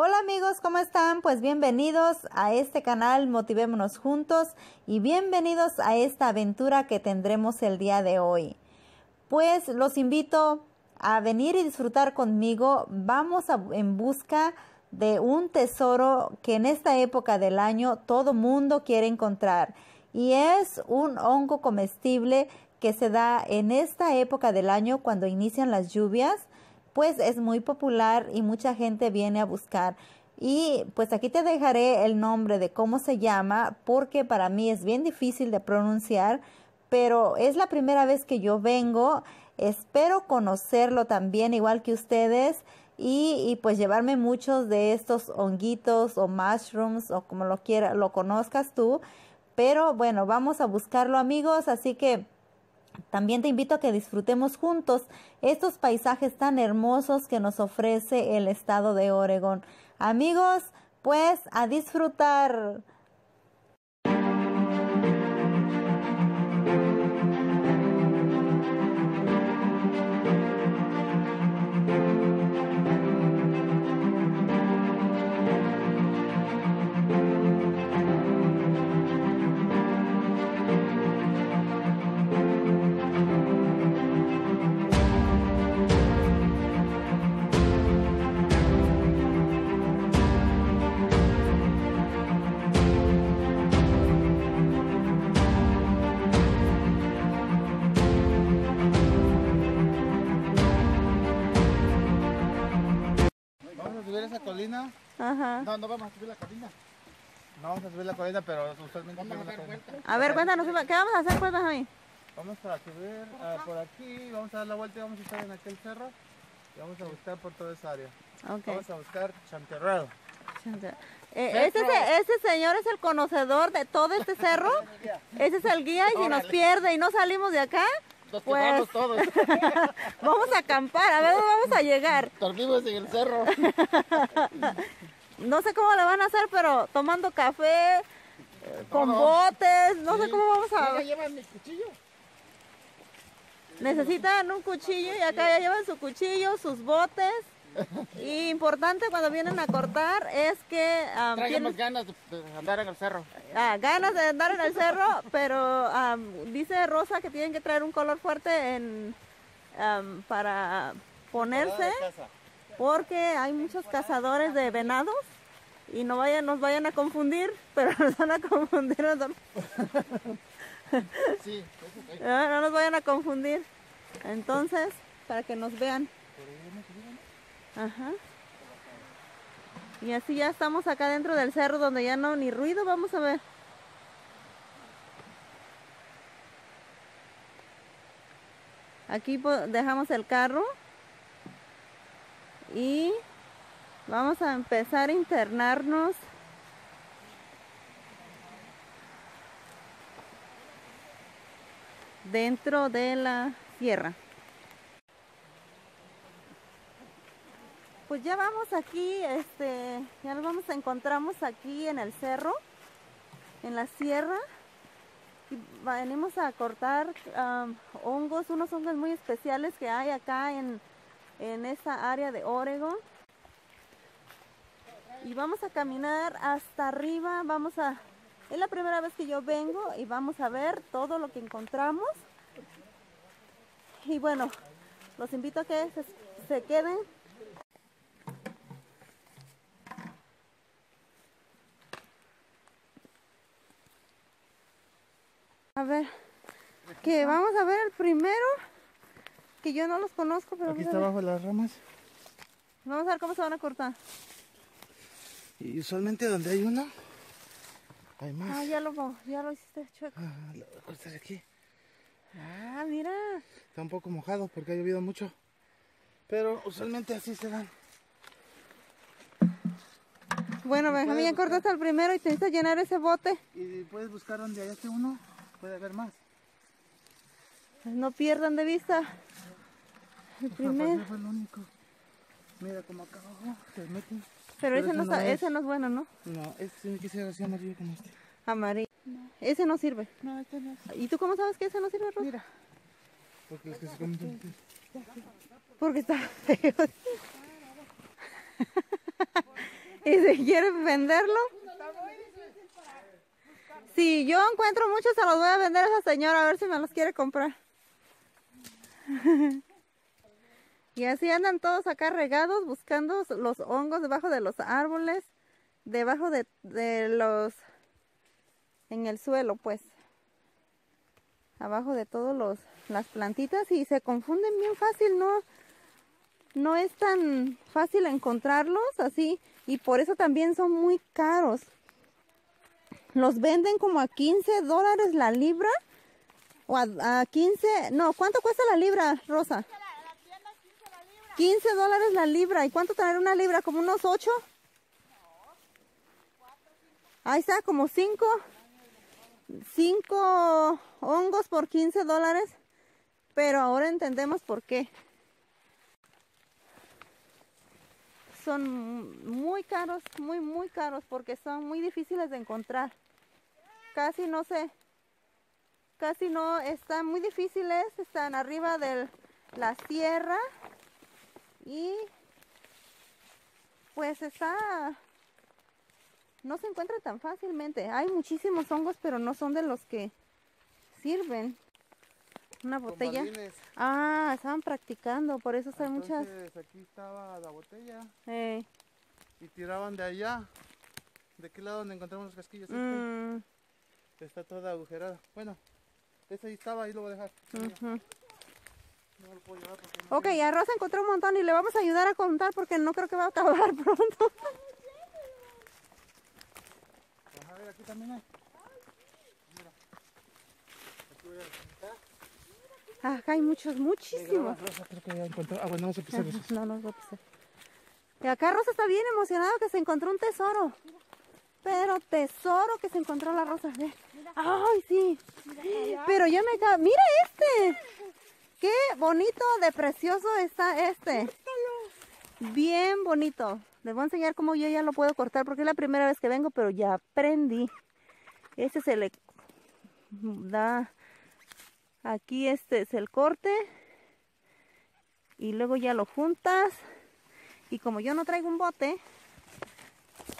Hola amigos, ¿cómo están? Pues bienvenidos a este canal Motivémonos Juntos y bienvenidos a esta aventura que tendremos el día de hoy. Pues los invito a venir y disfrutar conmigo. Vamos en busca de un tesoro que en esta época del año todo mundo quiere encontrar y es un hongo comestible que se da en esta época del año cuando inician las lluvias pues es muy popular y mucha gente viene a buscar. Y pues aquí te dejaré el nombre de cómo se llama porque para mí es bien difícil de pronunciar, pero es la primera vez que yo vengo. Espero conocerlo también igual que ustedes y, y pues llevarme muchos de estos honguitos o mushrooms o como lo quiera, lo conozcas tú. Pero bueno, vamos a buscarlo amigos, así que también te invito a que disfrutemos juntos estos paisajes tan hermosos que nos ofrece el estado de Oregón. Amigos, pues a disfrutar. No, no vamos a subir la colina. No vamos a subir la colina, pero usualmente vamos a dar vuelta. A ver, cuéntanos, ¿qué vamos a hacer? Cuéntanos a mí. Vamos a subir uh, por aquí, vamos a dar la vuelta y vamos a estar en aquel cerro. Y vamos a buscar por toda esa área. Okay. Vamos a buscar chanterrero. Eh, este, este, señor es el conocedor de todo este cerro. Ese es el guía y si nos pierde y no salimos de acá, nos pues, todos. vamos a acampar, a ver dónde vamos a llegar. Dormimos en el cerro. no sé cómo le van a hacer, pero tomando café, con botes, no sé cómo vamos a... llevan mi cuchillo? Necesitan un cuchillo y acá ya llevan su cuchillo, sus botes. Y importante cuando vienen a cortar es que... Um, ganas de, andar en el cerro. Ah, ganas de andar en el cerro, pero dice Rosa que tienen que traer un color fuerte en, para ponerse porque hay muchos cazadores de venados y no vayan, nos vayan a confundir, pero nos van a confundir. sí, no, no nos vayan a confundir. Entonces, para que nos vean. Ajá. Y así ya estamos acá dentro del cerro donde ya no ni ruido, vamos a ver. Aquí dejamos el carro y vamos a empezar a internarnos dentro de la sierra. Pues ya vamos aquí, este, ya nos vamos encontramos aquí en el cerro, en la sierra. Y venimos a cortar hongos, unos hongos muy especiales que hay acá en, en esta área de Oregon. Y vamos a caminar hasta arriba, vamos a... Es la primera vez que yo vengo y vamos a ver todo lo que encontramos. Y bueno, los invito a que se, se queden A ver, que vamos a ver el primero, que yo no los conozco, pero... Aquí está abajo las ramas. Vamos a ver cómo se van a cortar. Y usualmente donde hay uno, hay más. Ah, ya lo, ya lo hiciste chueco. Ah, lo voy a cortar aquí. Ah, mira. Está un poco mojado porque ha llovido mucho. Pero usualmente así se dan. Bueno, Benjamín, ya cortaste el primero y te necesitas llenar ese bote. Y puedes buscar donde hay este uno puede haber más. No pierdan de vista el primero. fue el único. Mira como acá abajo se meten. Pero, ese, no, está, ese no es bueno, ¿no? No, ese tiene que ser así amarillo como este. Amarillo. Ese no sirve. No, este no. ¿Y tú cómo sabes que ese no sirve, Rosa? Mira. Porque es que se comen. Porque está feo. y si quieren venderlo. Si yo encuentro muchos, se los voy a vender a esa señora a ver si me los quiere comprar. y así andan todos acá regados buscando los hongos debajo de los árboles, debajo de, de los... en el suelo pues. Abajo de todos los las plantitas y se confunden bien fácil, no no es tan fácil encontrarlos así y por eso también son muy caros. Los venden como a 15 dólares la libra o a, 15, no, ¿cuánto cuesta la libra, Rosa? 15 dólares la libra. ¿Y cuánto traer una libra? ¿Como unos 8? Ahí está, como 5. 5 hongos por 15 dólares. Pero ahora entendemos por qué. son muy caros, muy, muy caros porque son muy difíciles de encontrar. Casi no sé, casi no, están muy difíciles, están arriba de la sierra y pues está, no se encuentra tan fácilmente. Hay muchísimos hongos, pero no son de los que sirven. Una botella. Ah, estaban practicando, por eso hay muchas. aquí estaba la botella. Eh. Y tiraban de allá. ¿De qué lado donde encontramos los casquillos? Mm. Está toda agujerada. Bueno, ese ahí estaba, ahí lo voy a dejar. No lo puedo llevar porque ok, a Rosa encontró un montón y le vamos a ayudar a contar porque no creo que va a acabar pronto. a ver, aquí también hay. Mira. Aquí voy a Acá hay muchos, muchísimos. Rosa creo que ya encontró. Ah, bueno, vamos a pisar eso. No, no voy a pisar. Y acá Rosa está bien emocionada que se encontró un tesoro. Pero tesoro que se encontró la Rosa. Ay, sí. Pero ya me. Mira este. Qué bonito, de precioso está este. Bien bonito. Les voy a enseñar cómo yo ya lo puedo cortar porque es la primera vez que vengo, pero ya aprendí. Este se le da aquí este es el corte y luego ya lo juntas y como yo no traigo un bote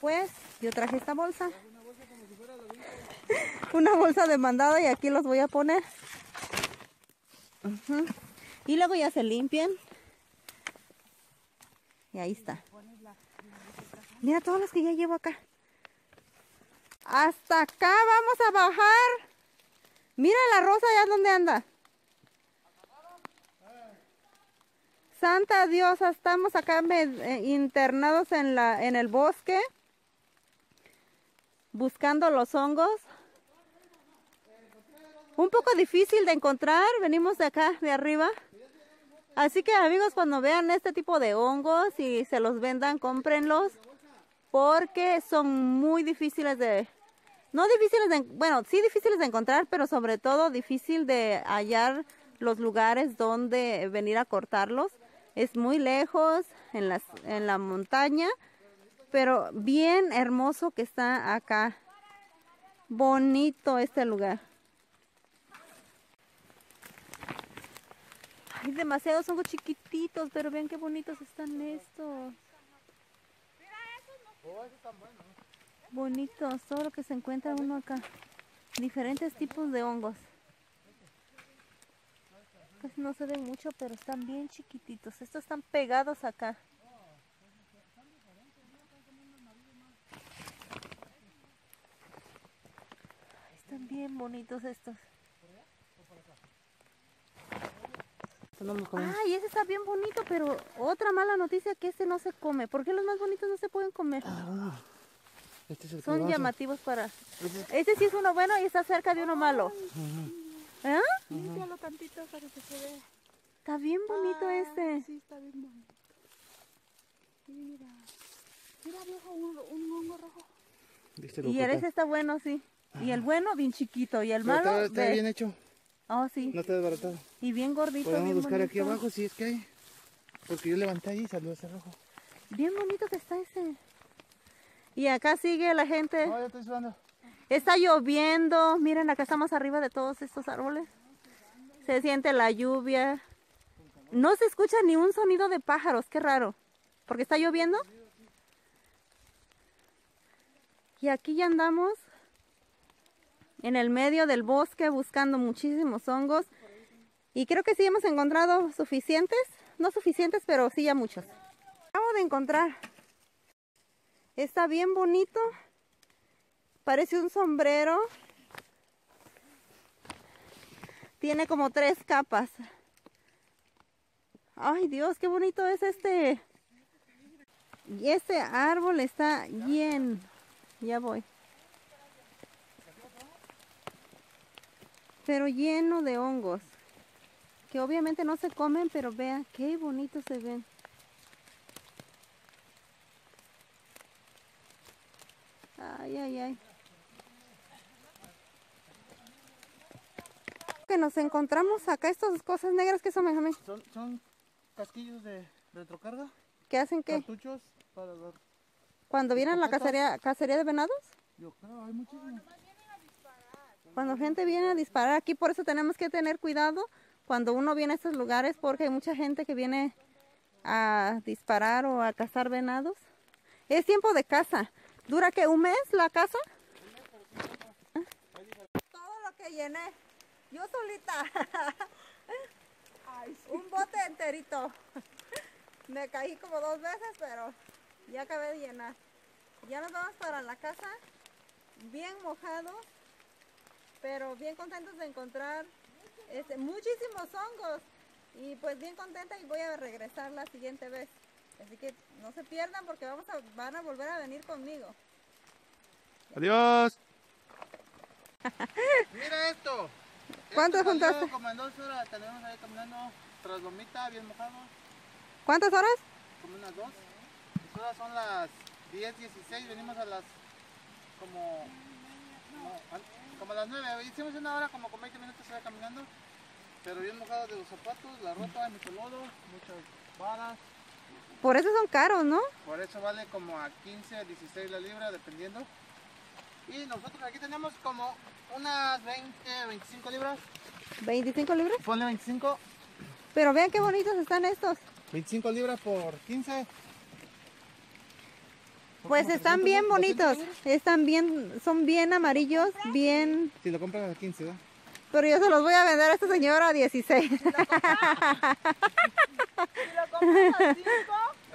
pues yo traje esta bolsa una bolsa de mandado y aquí los voy a poner y luego ya se limpian. Y ahí está. Mira todos los que ya llevo acá. Hasta acá vamos a bajar. Mira la rosa ya dónde anda. Santa Diosa, estamos acá eh, internados en, la, en el bosque, buscando los hongos. Un poco difícil de encontrar, venimos de acá, de arriba. Así que amigos, cuando vean este tipo de hongos y se los vendan, cómprenlos, porque son muy difíciles de, no difíciles de, bueno, sí difíciles de encontrar, pero sobre todo difícil de hallar los lugares donde venir a cortarlos. Es muy lejos, en, en la montaña, pero bien hermoso que está acá. Bonito este lugar. Hay demasiados hongos chiquititos, pero vean qué bonitos están estos. Mira, esos bonitos, todo lo que se encuentra uno acá. Diferentes tipos de hongos. Pues no se ven mucho, pero están bien chiquititos. Estos están pegados acá. Están bien bonitos estos. Ay, ese está bien bonito, pero otra mala noticia que este no se come. ¿Por qué los más bonitos no se pueden comer? Ah, este Son llamativos para... Este sí es uno bueno y está cerca de uno malo. ¿Eh? Límpialo tantito para que se vea. Está bien bonito ah, este. Sí, está bien bonito. Mira. Mira, viejo, un, un hongo rojo. Y el ese está bueno, sí. Y el bueno, bien chiquito. Y el malo... Está, está bien hecho. Oh, sí. No está desbaratado. Y bien gordito, Podemos buscar aquí abajo si es que hay. Porque yo levanté ahí y salió ese rojo. Bien bonito que está ese. Y acá sigue la gente. Está lloviendo. Miren, acá estamos arriba de todos estos árboles. Se siente la lluvia. No se escucha ni un sonido de pájaros. Qué raro. ¿Porque está lloviendo? Y aquí ya andamos en el medio del bosque buscando muchísimos hongos. Y creo que sí hemos encontrado suficientes, no suficientes, pero sí ya muchos. Acabo de encontrar. Está bien bonito. Parece un sombrero. Tiene como tres capas. Ay Dios, qué bonito es este. Y este árbol está lleno. Ya voy. Pero lleno de hongos. Que obviamente no se comen, pero vean qué bonitos se ven. Ay, ay, ay. Que nos encontramos acá estas cosas negras que son, Benjamín. Son, son casquillos de retrocarga, ¿Qué hacen qué? cartuchos para dar. Cuando vienen a la cacería, cacería de venados. Yo creo, hay muchísimos. Cuando gente viene a disparar aquí, por eso tenemos que tener cuidado cuando uno viene a estos lugares, porque hay mucha gente que viene a disparar o a cazar venados. Es tiempo de caza. ¿Dura que un mes la caza? Todo lo que llené, yo solita. Un bote enterito. Me caí como dos veces, pero ya acabé de llenar. Ya nos vamos para la casa, bien mojados, pero bien contentos de encontrar este, muchísimos hongos. Y pues bien contenta y voy a regresar la siguiente vez. Así que no se pierdan porque vamos a, van a volver a venir conmigo. Adiós. Mira esto. ¿Cuánto Esto juntaste? Como en dos horas tenemos ahí caminando tras lomita, bien mojado. ¿Cuántas horas? Como unas dos. Las horas son las 10, 16. Venimos a las como, como, an- como a las 9. Hicimos una hora como con 20 minutos ahí caminando. Pero bien mojado de los zapatos, la ropa, mucho lodo, muchas varas. Por eso son caros, ¿no? Por eso vale como a 15, 16 la libra, dependiendo. Y nosotros aquí tenemos como unas 20, 25 libras. 25 libras. Ponle 25. Pero vean qué bonitos están estos. 25 libras por 15. Pues están 300, bien 200 bonitos. Están bien, son bien amarillos, bien. Si lo compras a 15, ¿verdad? Pero yo se los voy a vender a esta señora a 16. Si lo compras a 5,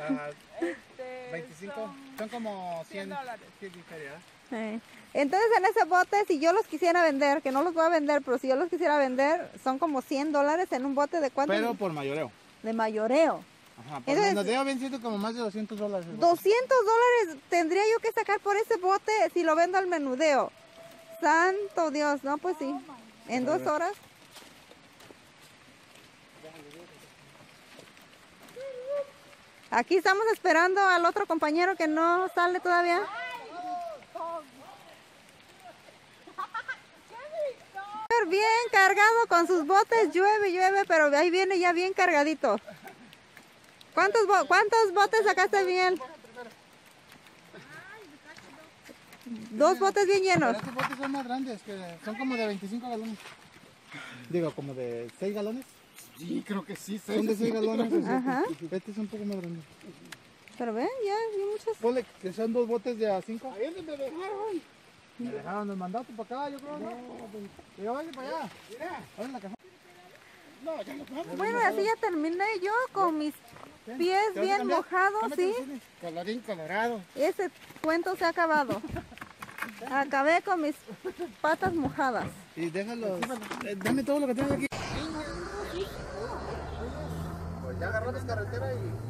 Ah, este, 25. son Son como 100 100 dólares. 100 y feria, ¿verdad? Eh, Entonces en ese bote, si yo los quisiera vender, que no los voy a vender, pero si yo los quisiera vender, son como 100 dólares en un bote de cuánto? Pero por mayoreo. De mayoreo. Ajá, por Entonces- menos debe haber sido como más de 200 dólares. el bote. 200 dólares tendría yo que sacar por ese bote si lo vendo al menudeo. Santo Dios, no, pues sí. En dos horas. Aquí estamos esperando al otro compañero que no sale todavía. Bien cargado con sus botes, llueve, llueve, pero ahí viene ya bien cargadito. ¿Cuántos, bo- cuántos botes sacaste bien? Dos botes bien Pero llenos. estos botes son más grandes, que son como de 25 galones. Digo, como de 6 galones. Sí, creo que sí. Son de 6 galones. Ajá. Este es un poco más grande. Pero ven, ya vi muchos. Ponle que son dos botes de a 5. Ahí donde me dejaron. Me dejaron el mandato para acá, yo creo, ¿no? Yo vaya para allá. Mira. Ahora la caja. No, ya vamos. Bueno, así ya terminé yo con mis pies ¿Te vas a bien mojados, sí. Colorín colorado. Ese cuento se ha acabado. Acabé con mis patas mojadas. Y déjalos. eh, dame todo lo que tienes aquí. Pues ya agarramos carretera y.